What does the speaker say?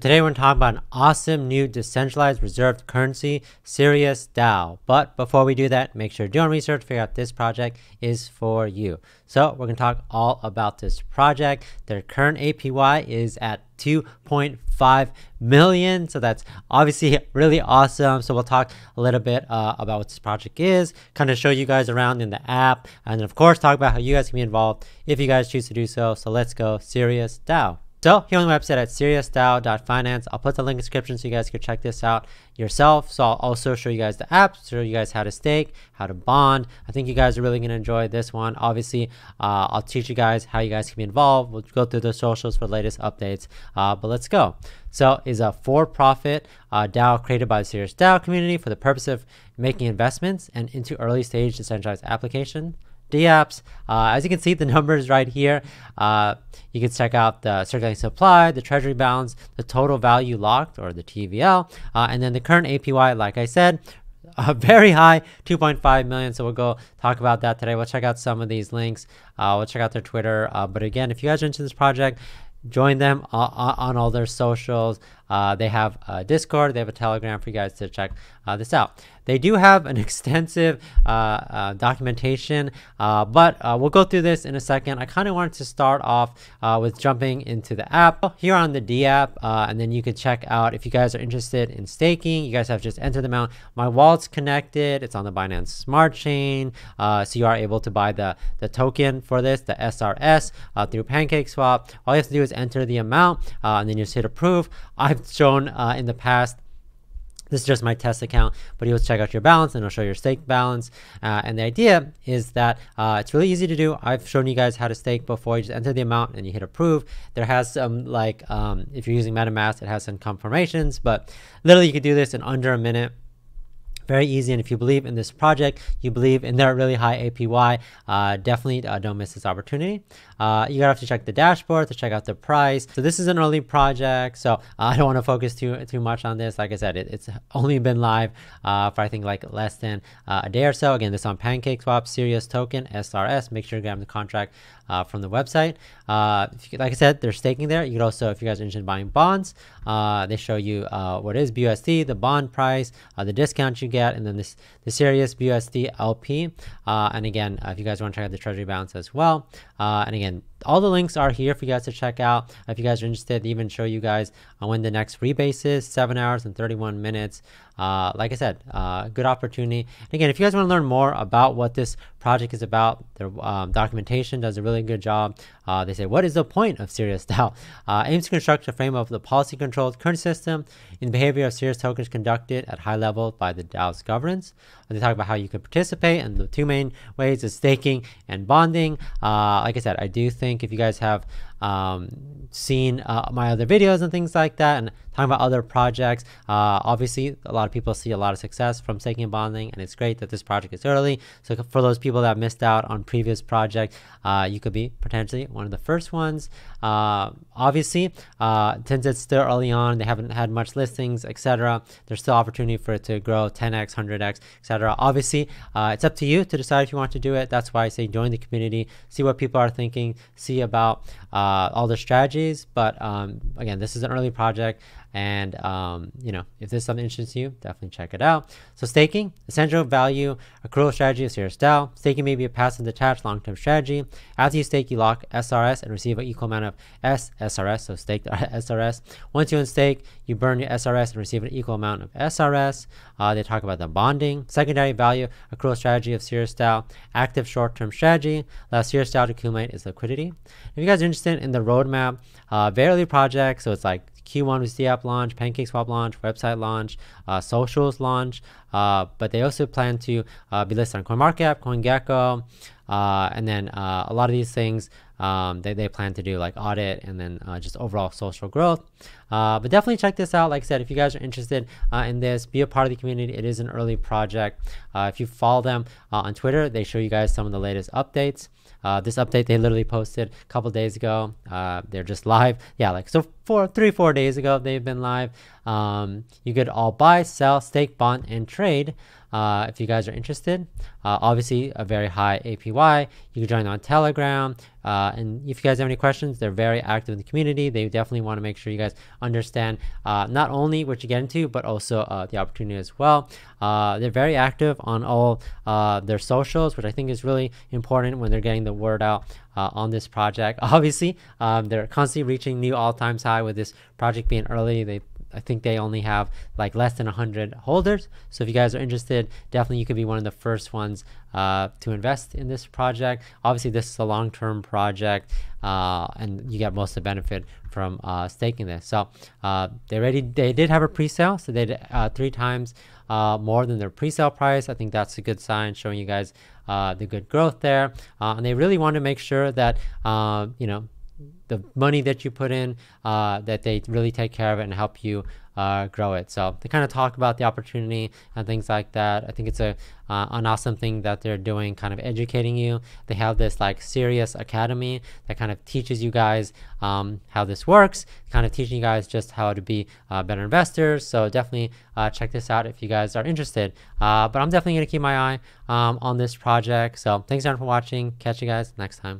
Today we're going to talk about an awesome new decentralized reserved currency, Sirius DAO. But before we do that, make sure to do your research, figure out this project is for you. So we're going to talk all about this project. Their current APY is at 2.5 million. So that's obviously really awesome. So we'll talk a little bit uh, about what this project is, kind of show you guys around in the app, and of course talk about how you guys can be involved if you guys choose to do so. So let's go Sirius DAO. So here on the website at siriusdao.finance, I'll put the link in the description so you guys can check this out yourself. So I'll also show you guys the app, show you guys how to stake, how to bond. I think you guys are really going to enjoy this one. Obviously, uh, I'll teach you guys how you guys can be involved. We'll go through the socials for the latest updates, uh, but let's go. So is a for-profit uh, DAO created by the Sirius DAO community for the purpose of making investments and into early stage decentralized application DApps. Uh, as you can see, the numbers right here. Uh, you can check out the circulating supply, the treasury balance, the total value locked, or the TVL, uh, and then the current APY, like I said, uh, very high 2.5 million so we'll go talk about that today we'll check out some of these links uh, we'll check out their twitter uh, but again if you guys are into this project join them on, on all their socials uh, they have a discord they have a telegram for you guys to check uh, this out they do have an extensive uh, uh, documentation, uh, but we'll go through this in a second. I kind of wanted to start off with jumping into the app here on the D app, and then you can check out if you guys are interested in staking. You guys have just entered the amount. My wallet's connected. It's on the Binance Smart Chain, so you are able to buy the the token for this, the SRS, through PancakeSwap. All you have to do is enter the amount, and then you just hit approve. I've shown in the past this is just my test account, but you'll check out your balance and it'll show your stake balance. Uh, and the idea is that uh, it's really easy to do. I've shown you guys how to stake before. You just enter the amount and you hit approve. There has some like, um, if you're using MetaMask, it has some confirmations, but literally you could do this in under a minute very easy. And if you believe in this project, you believe in their really high APY, uh, definitely uh, don't miss this opportunity. Uh, you gotta have to check the dashboard to check out the price. So this is an early project, so uh, I don't want to focus too too much on this. Like I said, it, it's only been live uh, for I think like less than uh, a day or so. Again, this on PancakeSwap, Sirius token, SRS. Make sure you grab the contract from the website. Uh, you, like I said, they're staking there. You could also, if you guys are interested in buying bonds, uh, they show you uh, what is BUSD, the bond price, the discount you get, and then this the Sirius BUSD LP. Uh, and again, if you guys want to check out the treasury balance as well. and again, all the links are here for you guys to check out. If you guys are interested, even show you guys when the next rebase is, 7 hours and 31 minutes. Uh, like I said, uh, good opportunity. And again, if you guys want to learn more about what this project is about, their um, documentation does a really good job. Uh, they say, what is the point of Sirius DAO? Uh, aims to construct a frame of the policy-controlled current system in the behavior of Sirius tokens conducted at high level by the DAO's governance. And they talk about how you can participate, and the two main ways is staking and bonding. Uh, like I said, I do think if you guys have um, seen uh, my other videos and things like that and talking about other projects. Uh, obviously, a lot of people see a lot of success from staking and bonding, and it's great that this project is early. So for those people that missed out on previous projects, uh, you could be potentially one of the first ones. Uh, obviously, uh, since it's still early on, they haven't had much listings, etc. There's still opportunity for it to grow 10x, 100x, etc. Obviously, uh, it's up to you to decide if you want to do it. That's why I say join the community, see what people are thinking, see about uh, all the strategies. But um, again, this is an early project. And, um, you know, if this is something interesting to you, definitely check it out. So staking, essential value, accrual strategy of Sirius DAO. Staking may be a passive detached long-term strategy. After you stake, you lock SRS and receive an equal amount of S SRS, so staked SRS. Once you unstake, you burn your SRS and receive an equal amount of SRS. Uh, they talk about the bonding, secondary value, accrual strategy of Sirius DAO, active short-term strategy, allows Sirius DAO to accumulate its liquidity. If you guys are interested in the roadmap, uh, very project, so it's like Q1 was the app launch, PancakeSwap launch, website launch, uh, socials launch, uh, but they also plan to uh, be listed on CoinMarketCap, CoinGecko, uh, and then uh, a lot of these things um, they, they plan to do like audit and then uh, just overall social growth. but definitely check this out. Like I said, if you guys are interested in this, be a part of the community. It is an early project. if you follow them on Twitter, they show you guys some of the latest updates. This update they literally posted a couple days ago. They're just live. Yeah, like so four, three, four days ago. They've been live. Um, you could all buy, sell, stake, bond, and trade. Uh, if you guys are interested, uh, obviously a very high APY. You can join on Telegram. Uh, and if you guys have any questions, they're very active in the community. They definitely want to make sure you guys understand uh, not only what you get into, but also uh, the opportunity as well. Uh, they're very active on all their socials, which I think is really important when they're getting the word out on this project. Obviously, um, they're constantly reaching new all-time high with this project being early. They I think they only have like less than 100 holders. So if you guys are interested, definitely you could be one of the first ones uh, to invest in this project. Obviously, this is a long-term project, uh, and you get most of the benefit from uh, staking this. So uh, they already they did have a pre-sale, so they did uh, three times uh, more than their pre-sale price. I think that's a good sign, showing you guys the good growth there. and they really want to make sure that you know the money that you put in, uh, that they really take care of it and help you uh, grow it. So they kind of talk about the opportunity and things like that. I think it's a uh, an awesome thing that they're doing, kind of educating you. They have this like Sirius Academy that kind of teaches you guys um, how this works, kind of teaching you guys just how to be uh, better investors. So definitely uh, check this out if you guys are interested. Uh, but I'm definitely gonna keep my eye um, on this project. So thanks everyone for watching. Catch you guys next time.